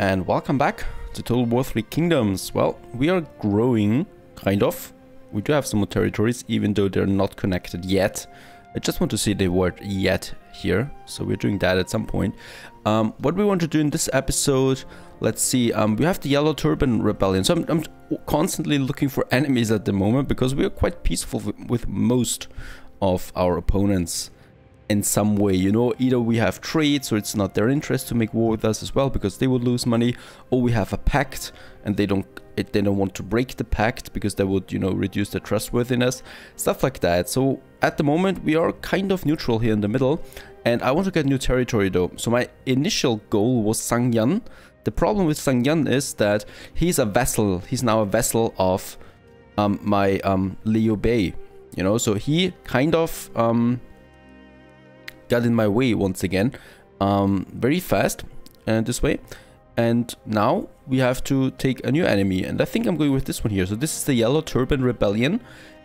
and welcome back to Total War 3 Kingdoms. Well, we are growing, kind of. We do have some more territories, even though they're not connected yet. I just want to see the word yet here, so we're doing that at some point. Um, what we want to do in this episode, let's see, um, we have the Yellow Turban Rebellion. So I'm, I'm, constantly looking for enemies at the moment because we are quite peaceful with most of our opponents in some way you know. Either we have trade so it's not their interest to make war with us as well because they would lose money or we have a pact and they don't they don't want to break the pact because that would you know reduce their trustworthiness. Stuff like that. So at the moment we are kind of neutral here in the middle. And I want to get new territory though. So my initial goal was Sangyan the problem with Sangyan is that he's a vassal he's now a vassal of um, my um, Liu Bei you know. So he kind of um, got in my way once again um, very fast and this way. And now we have to take a new enemy and I think I'm going with this one here. So this is the Yellow Turban Rebellion.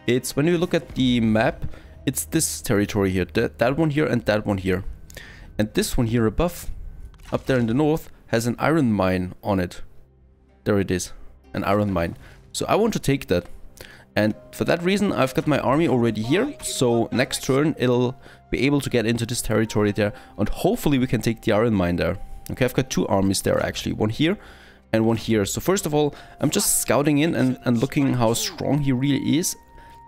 It's when you look at the map it's this territory here that, that one here and that one here. And this one here above up there in the north has an iron mine on it. There it is an iron mine. So I want to take that and for that reason, I've got my army already here. So next turn, it'll be able to get into this territory there. And hopefully we can take the Iron Mine there. Okay, I've got two armies there actually. One here and one here. So first of all, I'm just scouting in and, and looking how strong he really is.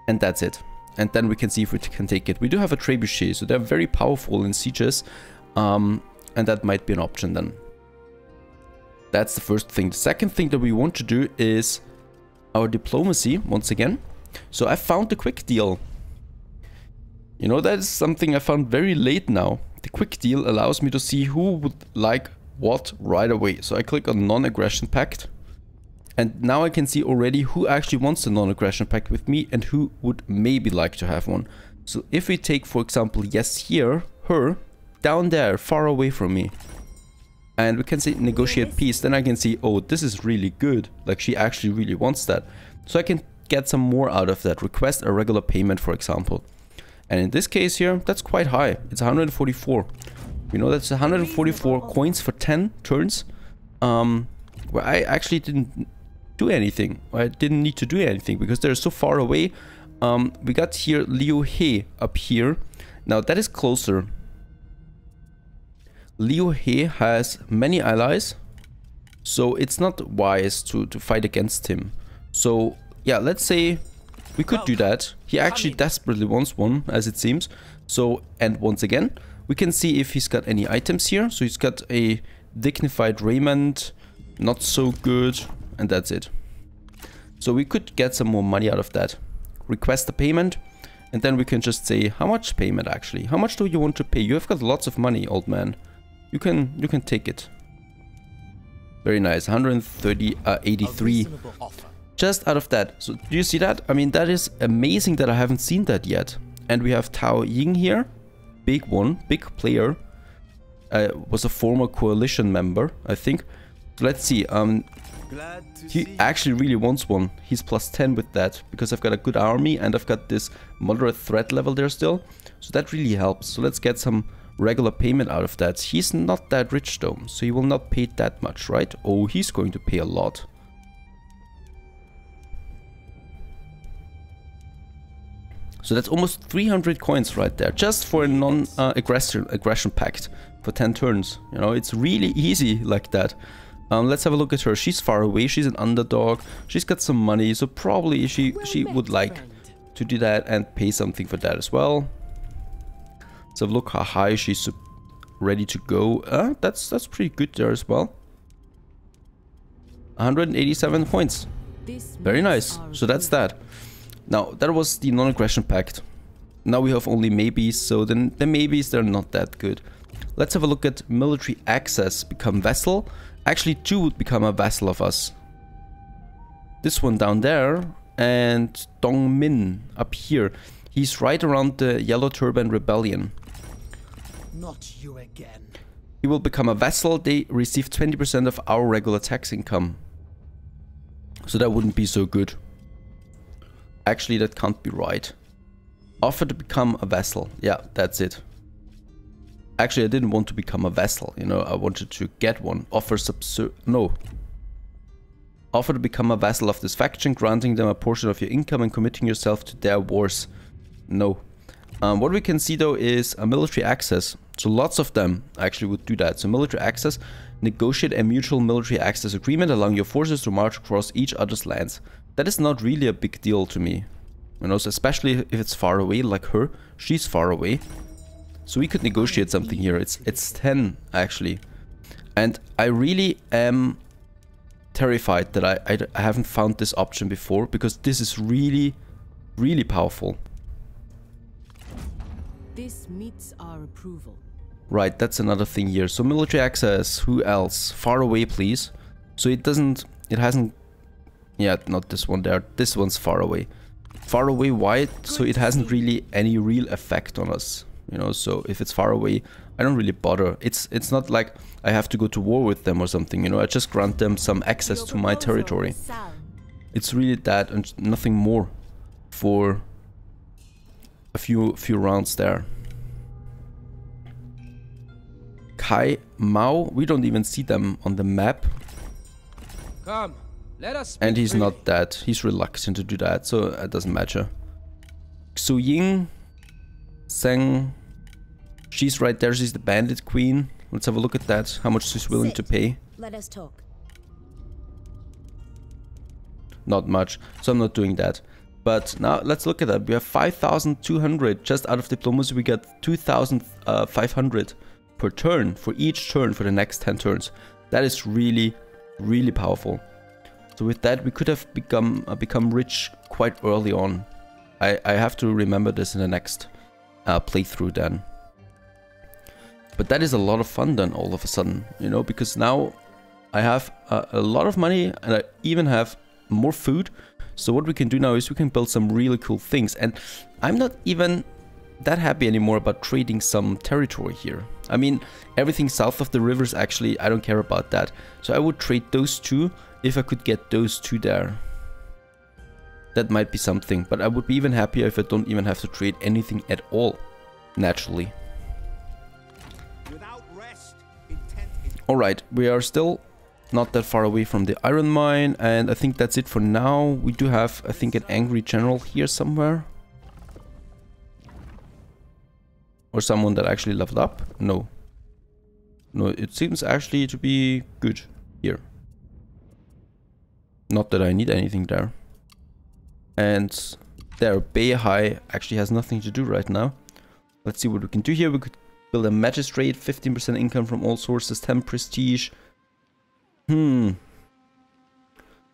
And that's it. And then we can see if we can take it. We do have a trebuchet, so they're very powerful in sieges. Um, and that might be an option then. That's the first thing. The second thing that we want to do is our diplomacy once again. So I found the quick deal. You know, that is something I found very late now. The quick deal allows me to see who would like what right away. So I click on non-aggression pact. And now I can see already who actually wants the non-aggression pact with me and who would maybe like to have one. So if we take, for example, yes here, her, down there, far away from me and we can say negotiate peace. Then I can see oh this is really good. Like she actually really wants that. So I can get some more out of that. Request a regular payment for example. And in this case here that's quite high. It's 144 you know that's 144 coins for 10 turns. Um where I actually didn't do anything. I didn't need to do anything because they're so far away. Um we got here Liu He up here. Now that is closer Liu He has many allies, so it's not wise to, to fight against him. So yeah, let's say we could do that. He actually desperately wants one, as it seems. So, and once again, we can see if he's got any items here. So he's got a dignified raiment, not so good, and that's it. So we could get some more money out of that. Request a payment, and then we can just say, how much payment actually? How much do you want to pay? You have got lots of money, old man. You can you can take it. Very nice. 130 uh, 83 just out of that. So do you see that? I mean that is amazing that I haven't seen that yet. And we have Tao Ying here. Big one, big player. Uh, was a former coalition member, I think. Let's see. Um he actually really wants one. He's plus 10 with that because I've got a good army and I've got this moderate threat level there still. So that really helps. So let's get some regular payment out of that. He's not that rich though, so he will not pay that much, right? Oh, he's going to pay a lot. So that's almost 300 coins right there, just for a non-aggression uh, aggression pact for 10 turns. You know, it's really easy like that. Um, let's have a look at her. She's far away. She's an underdog. She's got some money, so probably she she would like to do that and pay something for that as well. So look how high she's ready to go. Uh, that's that's pretty good there as well. 187 points. Very nice. So that's that. Now, that was the non-aggression pact. Now we have only maybes, so then the maybes, they're not that good. Let's have a look at military access. Become vassal. Actually, two would become a vassal of us. This one down there and Dong Min up here. He's right around the Yellow Turban Rebellion. Not you again. He will become a vassal. They receive 20% of our regular tax income. So that wouldn't be so good. Actually, that can't be right. Offer to become a vassal. Yeah, that's it. Actually, I didn't want to become a vassal, you know, I wanted to get one. Offer subser- no. Offer to become a vassal of this faction, granting them a portion of your income and committing yourself to their wars. No. Um, what we can see though is a military access. So lots of them actually would do that. So military access, negotiate a mutual military access agreement allowing your forces to march across each other's lands. That is not really a big deal to me. You know, so especially if it's far away like her. She's far away. So we could negotiate something here. It's it's 10 actually. And I really am terrified that I, I, I haven't found this option before because this is really, really powerful. This meets our approval. Right, that's another thing here. So military access, who else? Far away, please. So it doesn't, it hasn't, yeah, not this one there. This one's far away. Far away wide, so it hasn't really any real effect on us you know so if it's far away i don't really bother it's it's not like i have to go to war with them or something you know i just grant them some access to my territory it's really that and nothing more for a few few rounds there kai mao we don't even see them on the map come let us and he's not that he's reluctant to do that so it doesn't matter Xu Ying Zheng. She's right there. She's the bandit queen. Let's have a look at that. How much she's willing Sit. to pay. Let us talk. Not much. So I'm not doing that. But now let's look at that. We have 5,200. Just out of diplomacy, we get 2,500 uh, per turn for each turn for the next 10 turns. That is really, really powerful. So with that, we could have become uh, become rich quite early on. I, I have to remember this in the next uh, playthrough then. But that is a lot of fun then all of a sudden, you know, because now I have a, a lot of money and I even have more food. So what we can do now is we can build some really cool things. And I'm not even that happy anymore about trading some territory here. I mean, everything south of the rivers actually, I don't care about that. So I would trade those two if I could get those two there. That might be something, but I would be even happier if I don't even have to trade anything at all, naturally. Alright, we are still not that far away from the iron mine, and I think that's it for now. We do have, I think, an angry general here somewhere. Or someone that actually leveled up? No. No, it seems actually to be good here. Not that I need anything there. And there, Beihai actually has nothing to do right now. Let's see what we can do here. We could build a magistrate, 15% income from all sources, 10 prestige. Hmm.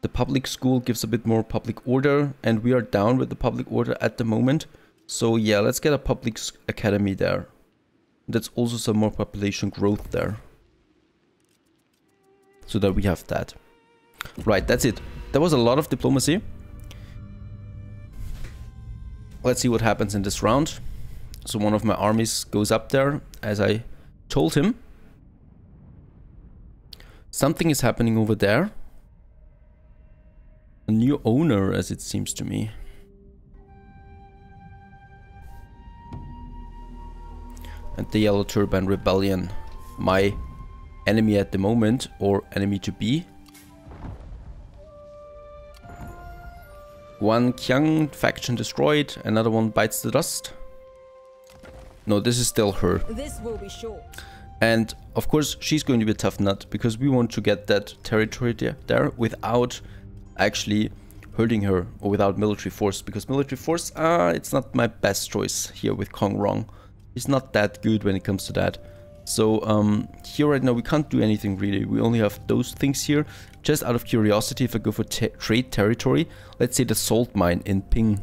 The public school gives a bit more public order, and we are down with the public order at the moment. So yeah, let's get a public academy there. That's also some more population growth there. So that we have that. Right, that's it. That was a lot of diplomacy. Let's see what happens in this round. So one of my armies goes up there, as I told him. Something is happening over there. A new owner, as it seems to me. And the Yellow Turban Rebellion. My enemy at the moment, or enemy to be. One Qiang faction destroyed, another one bites the dust. No, this is still her. This will be short. And of course, she's going to be a tough nut because we want to get that territory there, there without actually hurting her or without military force because military force, uh, it's not my best choice here with Kong Rong. He's not that good when it comes to that. So um, here right now we can't do anything really. We only have those things here. Just out of curiosity, if I go for trade territory, let's say the salt mine in Ping.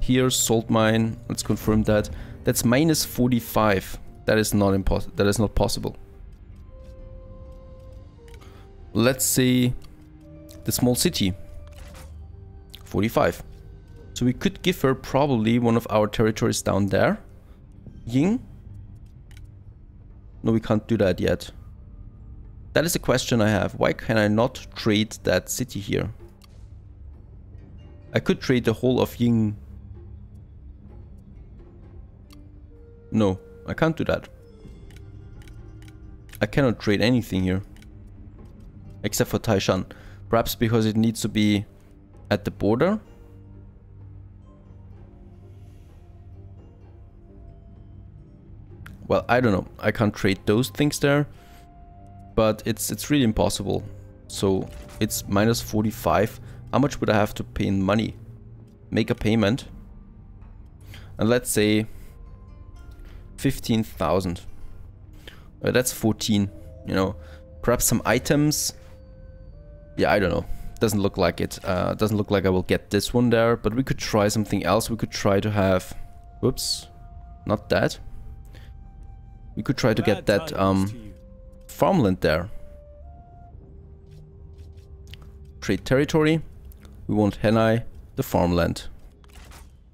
Here, salt mine, let's confirm that. That's minus 45. That is not impossible. That is not possible. Let's say the small city. 45. So we could give her probably one of our territories down there. Ying? No, we can't do that yet. That is a question I have. Why can I not trade that city here? I could trade the whole of Ying. No, I can't do that. I cannot trade anything here. Except for Taishan. Perhaps because it needs to be at the border. Well, I don't know. I can't trade those things there. But it's it's really impossible. So it's minus 45. How much would I have to pay in money? Make a payment. And let's say 15,000. Uh, that's 14, you know. Perhaps some items. Yeah, I don't know. Doesn't look like it. Uh, doesn't look like I will get this one there. But we could try something else. We could try to have... Whoops. Not that. We could try to get that um, farmland there. Trade territory. We want Henai, the farmland.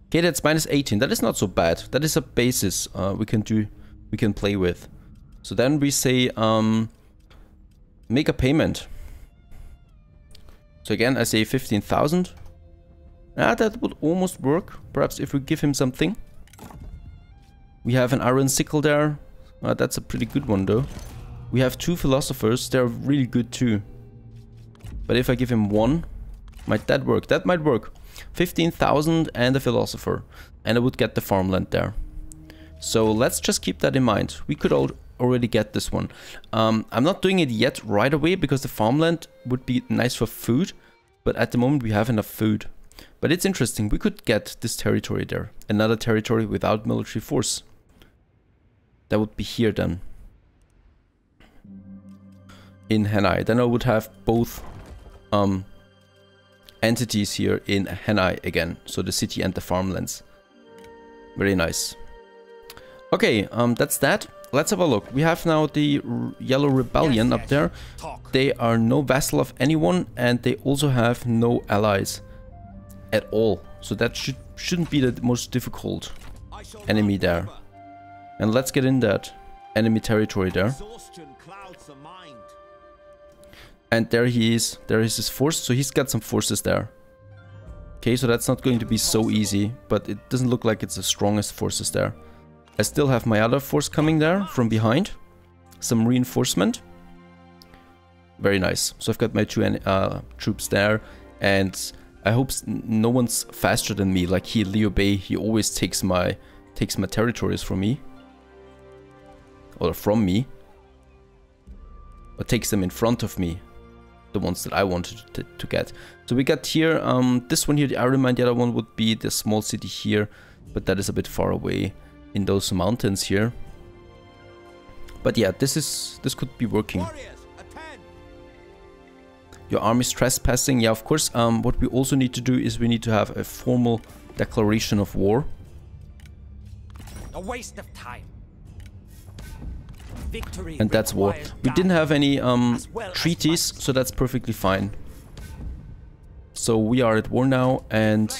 Okay, that's minus 18. That is not so bad. That is a basis uh, we can do, we can play with. So then we say, um, make a payment. So again, I say 15,000. Ah, that would almost work. Perhaps if we give him something. We have an iron sickle there. Uh, that's a pretty good one though. We have two philosophers. They're really good too. But if I give him one, might that work? That might work. 15,000 and a philosopher. And I would get the farmland there. So let's just keep that in mind. We could already get this one. Um, I'm not doing it yet right away because the farmland would be nice for food. But at the moment we have enough food. But it's interesting. We could get this territory there. Another territory without military force. That would be here then. In Henai. Then I would have both um, entities here in Henai again. So the city and the farmlands. Very nice. Okay, um, that's that. Let's have a look. We have now the R Yellow Rebellion yes, up there. Talk. They are no vassal of anyone and they also have no allies at all. So that should, shouldn't be the most difficult enemy there. And let's get in that enemy territory there. And there he is. There is his force. So he's got some forces there. Okay, so that's not going to be so easy. But it doesn't look like it's the strongest forces there. I still have my other force coming there from behind. Some reinforcement. Very nice. So I've got my two uh, troops there. And I hope no one's faster than me. Like he, Liu Bei, he always takes my takes my territories from me. Or from me. Or takes them in front of me the ones that I wanted to, to get. So we got here, um, this one here, the Iron Mine, the other one would be the small city here, but that is a bit far away in those mountains here. But yeah, this is this could be working. Your army is trespassing. Yeah, of course. Um, what we also need to do is we need to have a formal declaration of war. A waste of time and that's war. We didn't have any um, treaties, so that's perfectly fine. So we are at war now, and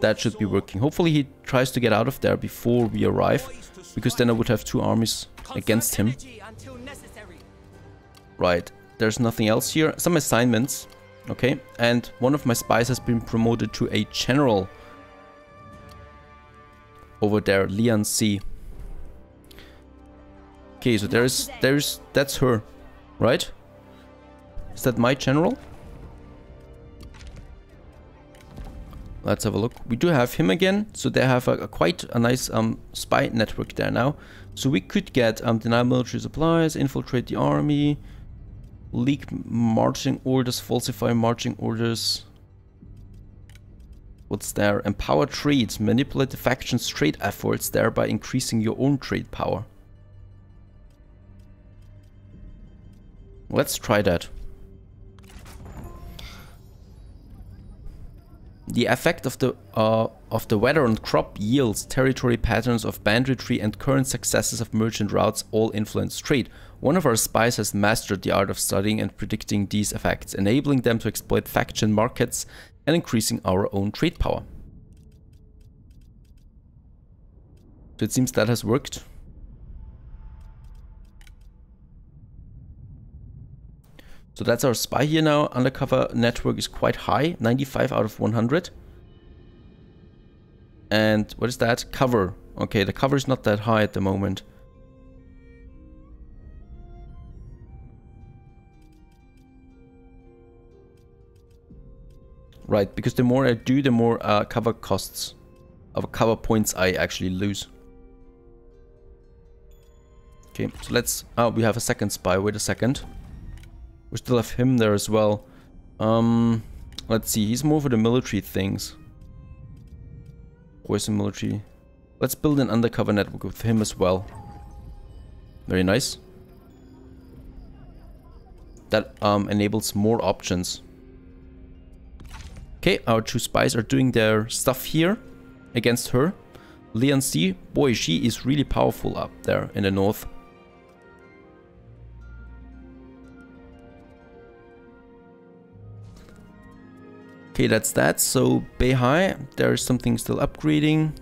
that should be working. Hopefully he tries to get out of there before we arrive, because then I would have two armies against him. Right, there's nothing else here. Some assignments, okay, and one of my spies has been promoted to a general over there, Lian Si. Okay, so there's, there's, that's her, right? Is that my general? Let's have a look. We do have him again, so they have a, a quite a nice um, spy network there now. So we could get um, deny military supplies, infiltrate the army, leak marching orders, falsify marching orders. What's there? Empower trade, manipulate the faction's trade efforts, thereby increasing your own trade power. Let's try that. The effect of the uh, of the weather on crop yields, territory patterns of banditry and current successes of merchant routes all influence trade. One of our spies has mastered the art of studying and predicting these effects, enabling them to exploit faction markets and increasing our own trade power. So it seems that has worked. So that's our spy here now. Undercover network is quite high, 95 out of 100. And what is that? Cover. Okay, the cover is not that high at the moment. Right, because the more I do, the more uh, cover costs, of cover points I actually lose. Okay, so let's... Oh, we have a second spy. Wait a second. We still have him there as well. Um, let's see. He's more for the military things. The military? Let's build an undercover network with him as well. Very nice. That um, enables more options. Okay, our two spies are doing their stuff here against her. Lian Si, boy, she is really powerful up there in the north. Okay, that's that. So Beihai, there is something still upgrading.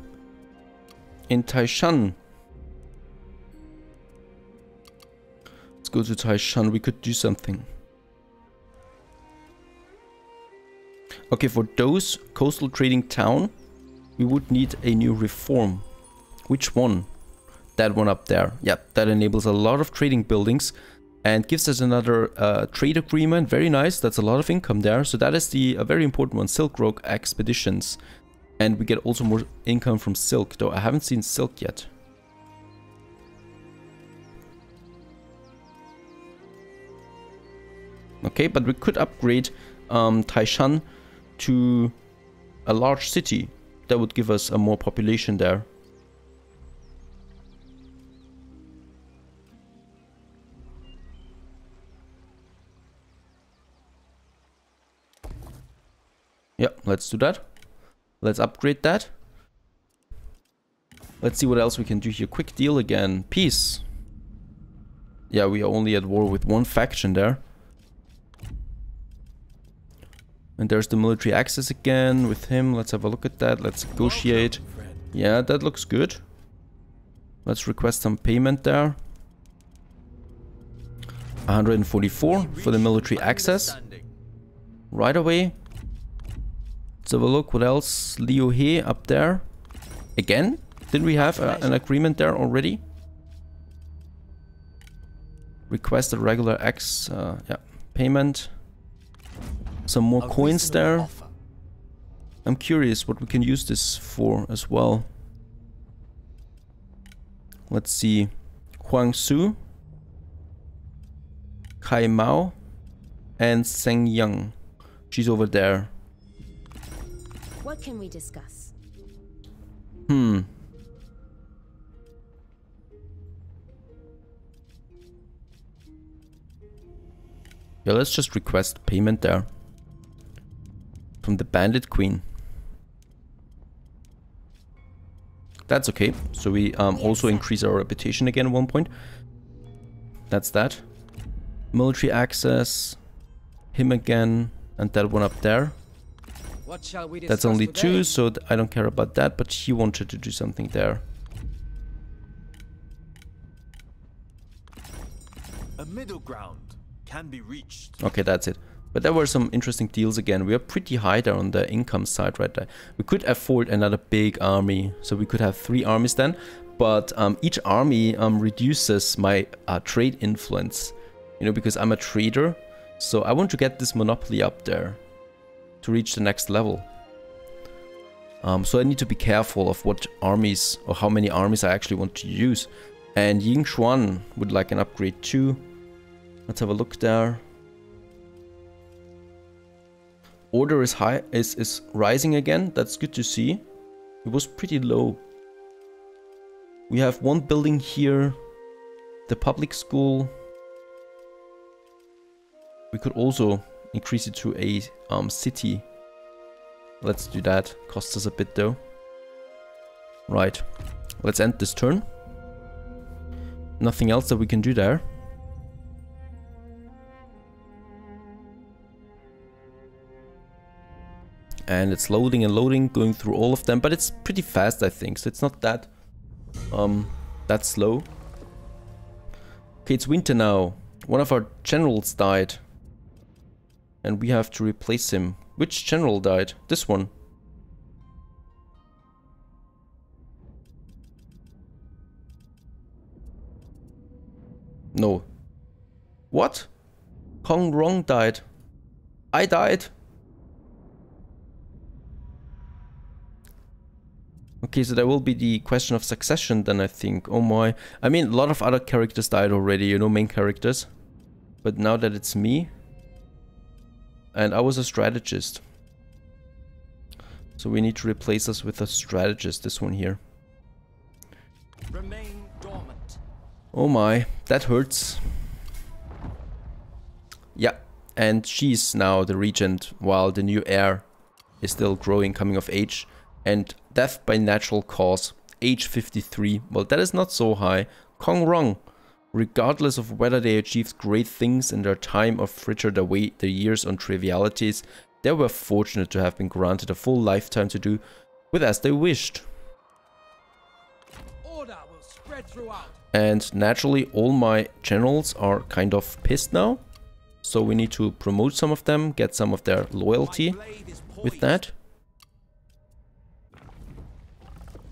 In Taishan. Let's go to Taishan. We could do something. Okay, for those coastal trading town, we would need a new reform. Which one? That one up there. Yeah, that enables a lot of trading buildings and gives us another uh, trade agreement. Very nice. That's a lot of income there. So that is the a very important one, Silk Road Expeditions. And we get also more income from Silk, though I haven't seen Silk yet. Okay, but we could upgrade um, Taishan to a large city. That would give us a more population there. Let's do that. Let's upgrade that. Let's see what else we can do here. Quick deal again. Peace. Yeah, we are only at war with one faction there. And there's the military access again with him. Let's have a look at that. Let's negotiate. Yeah, that looks good. Let's request some payment there. 144 for the military access. Right away. Let's have a look. What else? Liu He up there. Again? Didn't we have uh, an agreement there already? Request a regular X uh, yeah, payment. Some more coins there. I'm curious what we can use this for as well. Let's see. Huang Su, Kai Mao, and Seng Yang. She's over there. What can we discuss? Hmm. Yeah, let's just request payment there. From the Bandit Queen. That's okay. So we um, also increase our reputation again at one point. That's that. Military access. Him again. And that one up there. What shall we That's only today? two, so th- I don't care about that, but he wanted to do something there. A middle ground can be reached. Okay, that's it. But there were some interesting deals again. We are pretty high there on the income side right there. We could afford another big army, so we could have three armies then. But um, each army um, reduces my uh, trade influence, you know, because I'm a trader. So I want to get this monopoly up there to reach the next level. Um, so I need to be careful of what armies or how many armies I actually want to use. And Ying Xuan would like an upgrade too. Let's have a look there. Order is high is is rising again. That's good to see. It was pretty low. We have one building here, the public school. We could also increase it to a um, city. Let's do that. Costs us a bit though. Right. Let's end this turn. Nothing else that we can do there. and it's loading and loading going through all of them but it's pretty fast I think so it's not that um that slow okay it's winter now one of our generals died and we have to replace him. Which general died? This one. No. What? Kong Rong died. I died. Okay, so there will be the question of succession then, I think. Oh my. I mean, a lot of other characters died already, you know, main characters. But now that it's me, and I was a strategist. So we need to replace us with a strategist, this one here. Remain dormant. Oh my, that hurts. Yeah, and she's now the regent, while the new heir is still growing, coming of age. And death by natural cause, age 53. Well, that is not so high. Kong Rong, regardless of whether they achieved great things in their time or frittered away their years on trivialities, they were fortunate to have been granted a full lifetime to do with as they wished. Order will spread throughout. And naturally, all my generals are kind of pissed now. So we need to promote some of them, get some of their loyalty with that.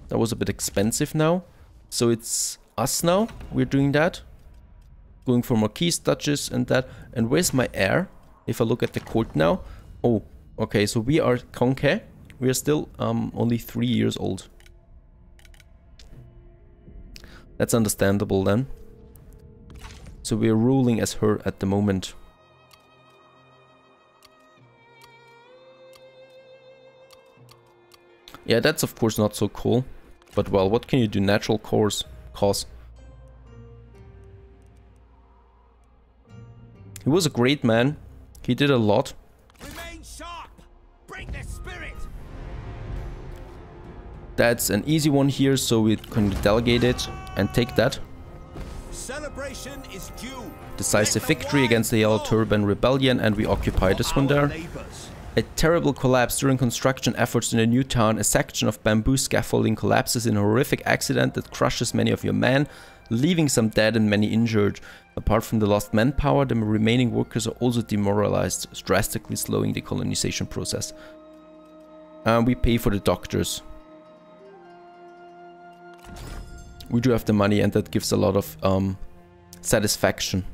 That was a bit expensive now. So it's us now. We're doing that. Going for marquise, duchess and that. And where's my heir? If I look at the court now. Oh, okay. So we are Conque. We are still um, only three years old. That's understandable then. So we're ruling as her at the moment. Yeah, that's of course not so cool. But well, what can you do? Natural course cause. He was a great man. He did a lot. Remain sharp. Bring the spirit. That's an easy one here, so we can delegate it and take that. Celebration is due. Decisive victory against the Yellow Turban Rebellion and we occupy this one there. A terrible collapse during construction efforts in a new town. A section of bamboo scaffolding collapses in a horrific accident that crushes many of your men, leaving some dead and many injured. Apart from the lost manpower, the remaining workers are also demoralized, drastically slowing the colonization process. And we pay for the doctors. We do have the money and that gives a lot of um, satisfaction.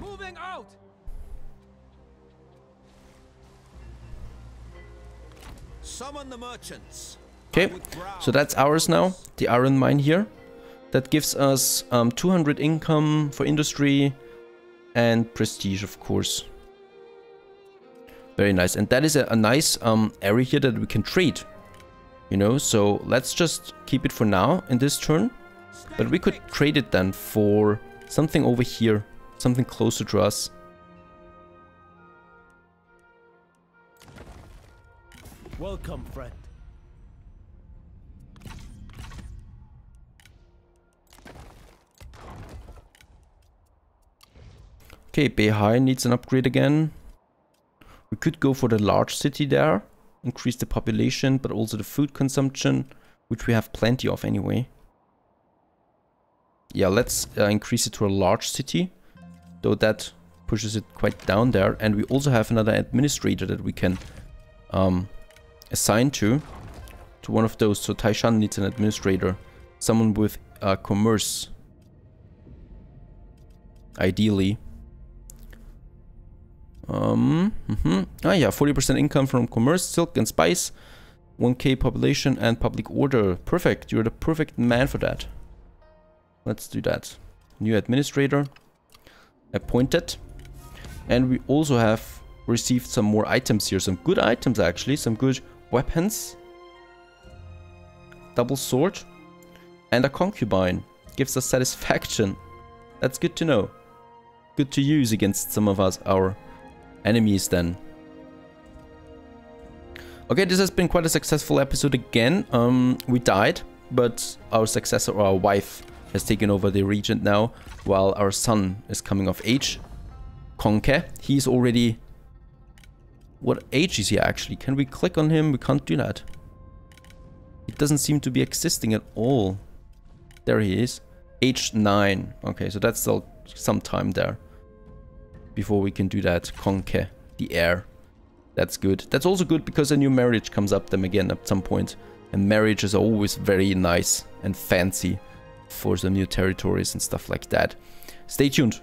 Moving out. Summon the merchants. Okay, so that's ours now, the iron mine here. That gives us um, 200 income for industry and prestige, of course. Very nice. And that is a, a nice um, area here that we can trade. You know, so let's just keep it for now in this turn. But we could trade it then for something over here. Something closer to us. Welcome, friend. Okay, Beihai needs an upgrade again. We could go for the large city there, increase the population, but also the food consumption, which we have plenty of anyway. Yeah, let's uh, increase it to a large city, though that pushes it quite down there. And we also have another administrator that we can um, assign to, to one of those. So Taishan needs an administrator, someone with uh, commerce, ideally. Um, mm -hmm. Ah, yeah, 40% income from commerce, silk and spice, 1k population and public order. Perfect, you're the perfect man for that. Let's do that. New administrator, appointed. And we also have received some more items here, some good items actually, some good weapons. Double sword and a concubine. Gives us satisfaction. That's good to know. Good to use against some of us, our enemies then. Okay, this has been quite a successful episode again. Um, we died, but our successor or our wife has taken over the regent now, while our son is coming of age. Conque, he's already... What age is he actually? Can we click on him? We can't do that. It doesn't seem to be existing at all. There he is. Age 9. Okay, so that's still some time there before we can do that. Conquer the air. That's good. That's also good because a new marriage comes up them again at some point. And marriage is always very nice and fancy for some new territories and stuff like that. Stay tuned.